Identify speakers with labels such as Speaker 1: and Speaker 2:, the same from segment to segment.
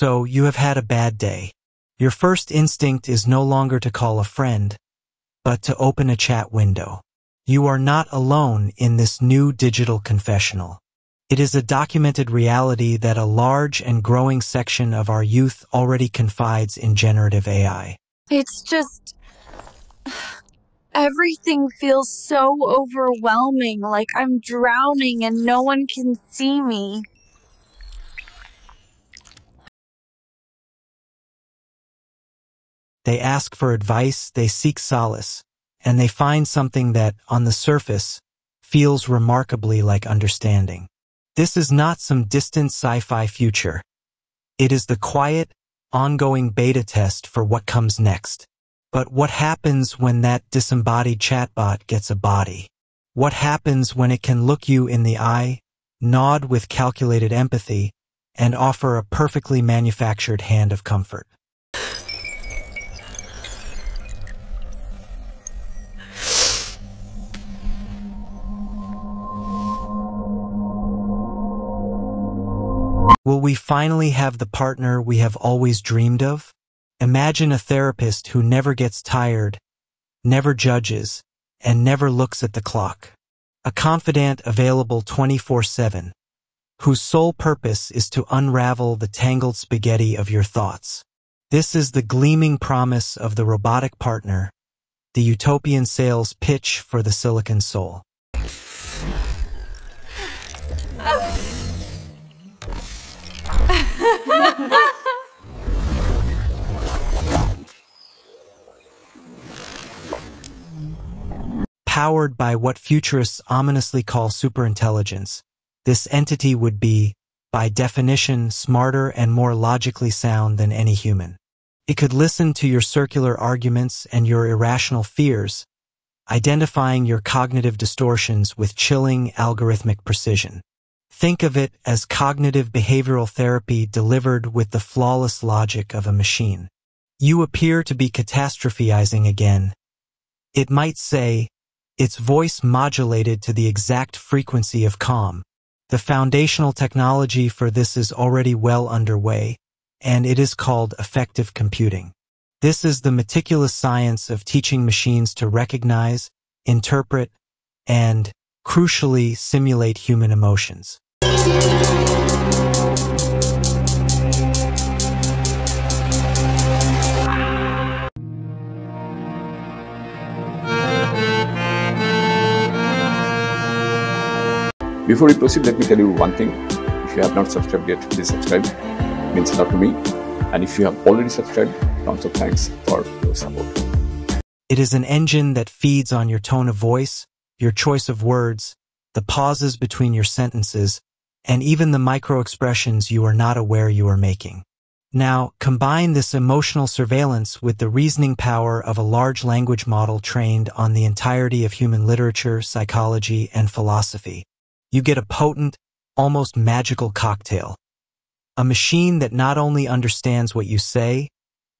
Speaker 1: So, you have had a bad day. Your first instinct is no longer to call a friend, but to open a chat window. You are not alone in this new digital confessional. It is a documented reality that a large and growing section of our youth already confides in generative AI.
Speaker 2: It's just. Everything feels so overwhelming, like I'm drowning and no one can see me.
Speaker 1: They ask for advice, they seek solace, and they find something that, on the surface, feels remarkably like understanding. This is not some distant sci-fi future. It is the quiet, ongoing beta test for what comes next. But what happens when that disembodied chatbot gets a body? What happens when it can look you in the eye, nod with calculated empathy, and offer a perfectly manufactured hand of comfort? Will we finally have the partner we have always dreamed of? Imagine a therapist who never gets tired, never judges, and never looks at the clock. A confidant available 24-7, whose sole purpose is to unravel the tangled spaghetti of your thoughts. This is the gleaming promise of the robotic partner, the utopian sales pitch for the silicon soul. Powered by what futurists ominously call superintelligence, this entity would be, by definition, smarter and more logically sound than any human. It could listen to your circular arguments and your irrational fears, identifying your cognitive distortions with chilling algorithmic precision. Think of it as cognitive behavioral therapy delivered with the flawless logic of a machine. You appear to be catastrophizing again. It might say, its voice modulated to the exact frequency of calm. The foundational technology for this is already well underway, and it is called affective computing. This is the meticulous science of teaching machines to recognize, interpret, and, crucially, simulate human emotions.
Speaker 3: Before we proceed, let me tell you one thing. If you have not subscribed yet, please subscribe. It means a lot to me. And if you have already subscribed, tons of thanks for your support.
Speaker 1: It is an engine that feeds on your tone of voice, your choice of words, the pauses between your sentences, and even the micro-expressions you are not aware you are making. Now, combine this emotional surveillance with the reasoning power of a large language model trained on the entirety of human literature, psychology, and philosophy. You get a potent, almost magical cocktail. A machine that not only understands what you say,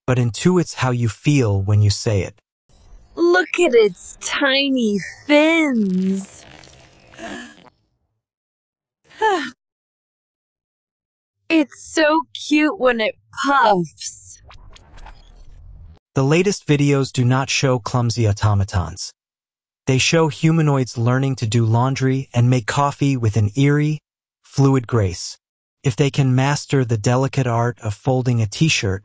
Speaker 1: but intuits how you feel when you say it.
Speaker 2: Look at its tiny fins. it's so cute when it puffs.
Speaker 1: The latest videos do not show clumsy automatons. They show humanoids learning to do laundry and make coffee with an eerie, fluid grace. If they can master the delicate art of folding a t-shirt,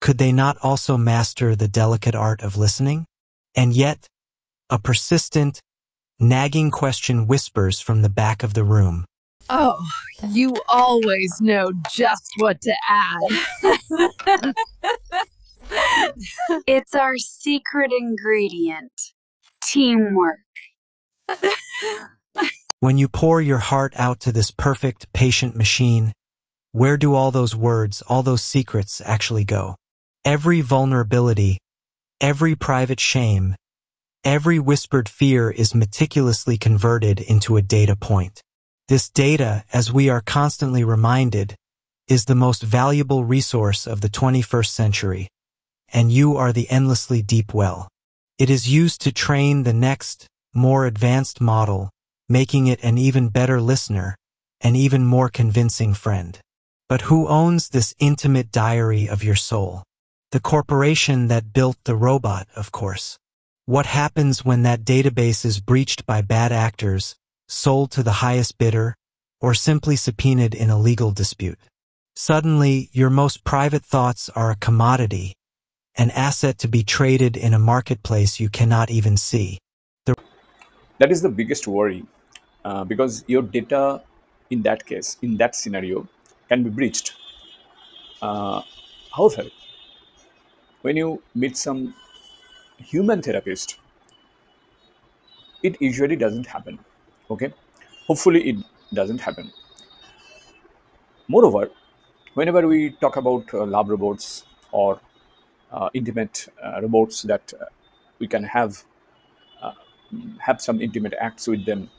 Speaker 1: could they not also master the delicate art of listening? And yet, a persistent, nagging question whispers from the back of the room.
Speaker 4: Oh, you always know just what to add.
Speaker 2: it's our secret ingredient teamwork.
Speaker 1: when you pour your heart out to this perfect, patient machine, where do all those words, all those secrets actually go? Every vulnerability, every private shame, every whispered fear is meticulously converted into a data point. This data, as we are constantly reminded, is the most valuable resource of the 21st century, and you are the endlessly deep well. It is used to train the next, more advanced model, making it an even better listener, an even more convincing friend. But who owns this intimate diary of your soul? The corporation that built the robot, of course. What happens when that database is breached by bad actors, sold to the highest bidder, or simply subpoenaed in a legal dispute? Suddenly, your most private thoughts are a commodity, an asset to be traded in a marketplace you cannot even see.
Speaker 3: That is the biggest worry uh, because your data, in that case, in that scenario, can be breached. Uh, however, when you meet some human therapist, it usually doesn't happen. Okay, hopefully it doesn't happen. Moreover, whenever we talk about uh, love robots or intimate uh, robots that uh, we can have uh, have some intimate acts with them,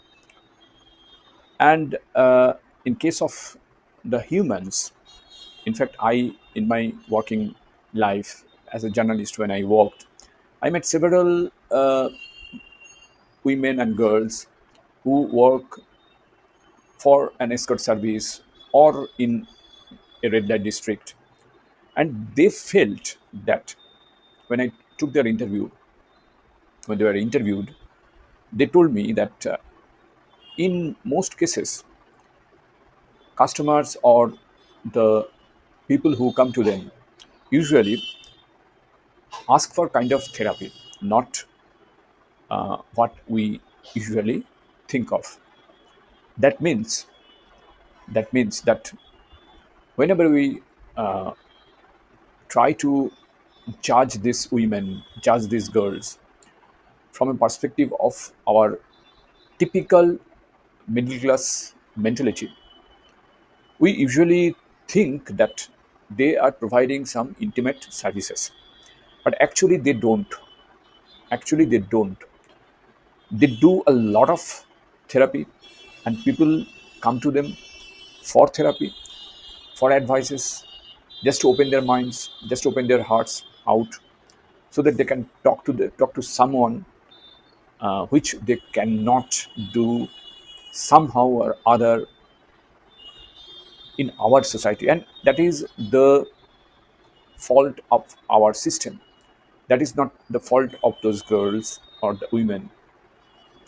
Speaker 3: and uh, in case of the humans, in fact, I in my working life as a journalist when I worked, I met several uh, women and girls who work for an escort service or in a red light district. And they felt that when I took their interview, when they were interviewed, they told me that uh, in most cases, customers or the people who come to them usually ask for kind of therapy, not uh, what we usually think of. That means that means that whenever we uh, try to judge these women, judge these girls from a perspective of our typical middle class mentality, we usually think that they are providing some intimate services but actually they don't. Actually they don't. They do a lot of therapy and people come to them for therapy for advices just to open their minds just to open their hearts out so that they can talk to the talk to someone uh, which they cannot do somehow or other in our society. And that is the fault of our system. That is not the fault of those girls or the women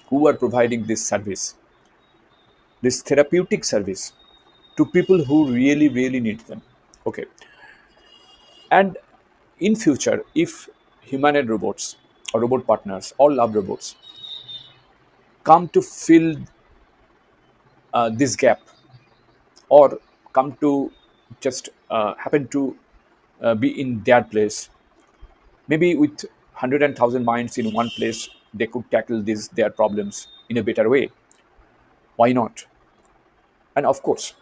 Speaker 3: who are providing this service this therapeutic service to people who really really need them okay. And in future if humanoid robots or robot partners or love robots come to fill uh, this gap or come to just uh, happen to uh, be in their place maybe with 100 and 1000 minds in one place they could tackle these their problems in a better way. Why not? And of course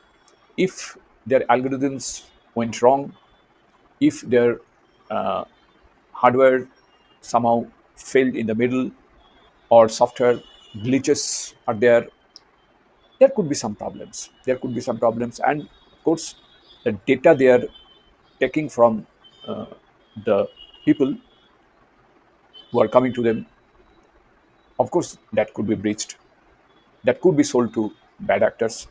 Speaker 3: if their algorithms went wrong if their uh, hardware somehow failed in the middle or software glitches are there there could be some problems. There could be some problems. And of course the data they are taking from uh, the people who are coming to them of course that could be breached. That could be sold to bad actors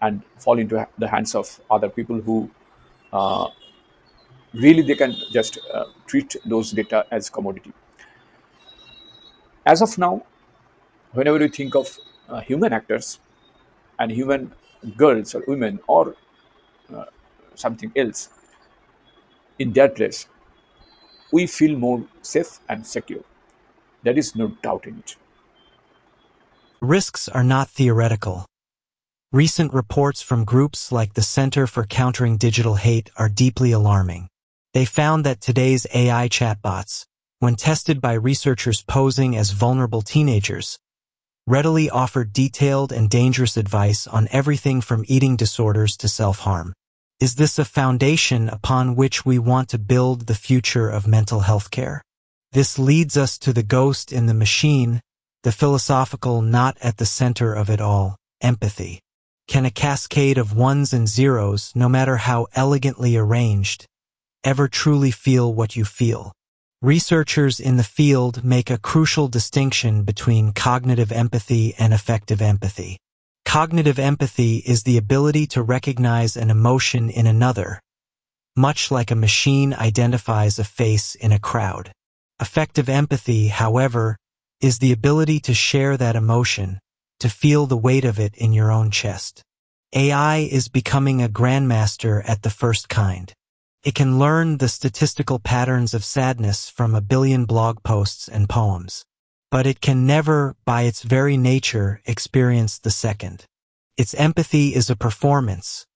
Speaker 3: and fall into the hands of other people who uh, really they can just uh, treat those data as commodity. As of now whenever you think of uh, human actors and human girls or women or uh, something else in their place we feel more safe and secure. There is no doubt in it.
Speaker 1: Risks are not theoretical. Recent reports from groups like the Center for Countering Digital Hate are deeply alarming. They found that today's AI chatbots, when tested by researchers posing as vulnerable teenagers, readily offer detailed and dangerous advice on everything from eating disorders to self-harm. Is this a foundation upon which we want to build the future of mental health care? This leads us to the ghost in the machine, the philosophical knot at the center of it all, empathy. Can a cascade of ones and zeros, no matter how elegantly arranged, ever truly feel what you feel? Researchers in the field make a crucial distinction between cognitive empathy and affective empathy. Cognitive empathy is the ability to recognize an emotion in another, much like a machine identifies a face in a crowd. Affective empathy, however, is the ability to share that emotion, to feel the weight of it in your own chest. AI is becoming a grandmaster at the first kind. It can learn the statistical patterns of sadness from a billion blog posts and poems. But it can never, by its very nature, experience the second. Its empathy is a performance,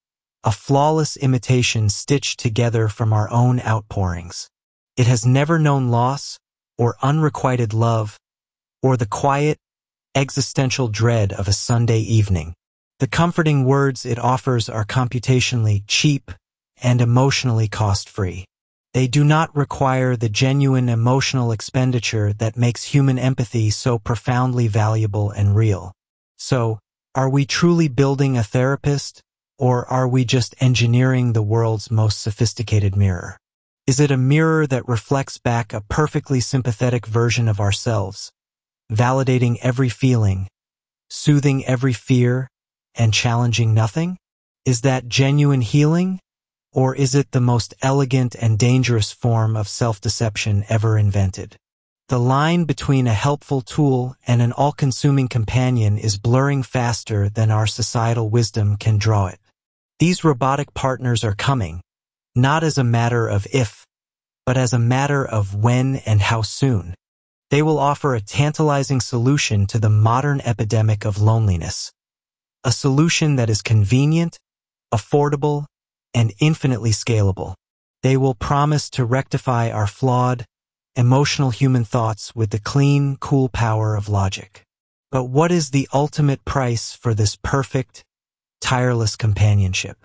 Speaker 1: a flawless imitation stitched together from our own outpourings. It has never known loss, or unrequited love, or the quiet, existential dread of a Sunday evening. The comforting words it offers are computationally cheap and emotionally cost-free. They do not require the genuine emotional expenditure that makes human empathy so profoundly valuable and real. So, are we truly building a therapist, or are we just engineering the world's most sophisticated mirror? Is it a mirror that reflects back a perfectly sympathetic version of ourselves, validating every feeling, soothing every fear, and challenging nothing? Is that genuine healing? Or is it the most elegant and dangerous form of self-deception ever invented? The line between a helpful tool and an all-consuming companion is blurring faster than our societal wisdom can draw it. These robotic partners are coming, not as a matter of if, but as a matter of when and how soon. They will offer a tantalizing solution to the modern epidemic of loneliness. A solution that is convenient, affordable, and infinitely scalable. They will promise to rectify our flawed, emotional human thoughts with the clean, cool power of logic. But what is the ultimate price for this perfect, tireless companionship?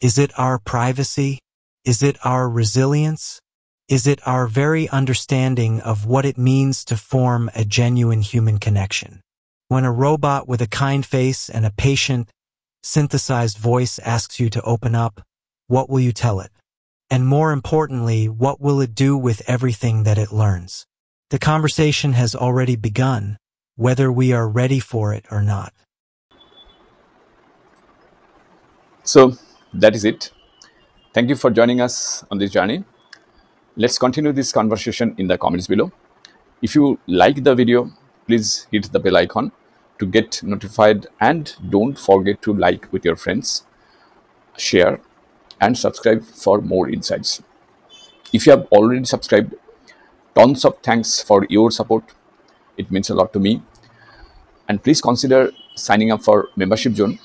Speaker 1: Is it our privacy? Is it our resilience? Is it our very understanding of what it means to form a genuine human connection? When a robot with a kind face and a patient, synthesized voice asks you to open up, what will you tell it? And more importantly, what will it do with everything that it learns? The conversation has already begun, whether we are ready for it or not.
Speaker 3: So that is it. Thank you for joining us on this journey. Let's continue this conversation in the comments below. If you like the video, please hit the bell icon to get notified and don't forget to like with your friends, share and subscribe for more insights. If you have already subscribed, tons of thanks for your support. It means a lot to me. And please consider signing up for membership zone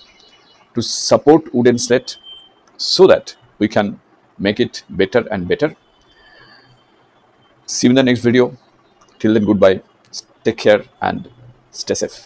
Speaker 3: to support Wooden Slate so that we can make it better and better. See you in the next video. Till then, goodbye. Take care and stay safe.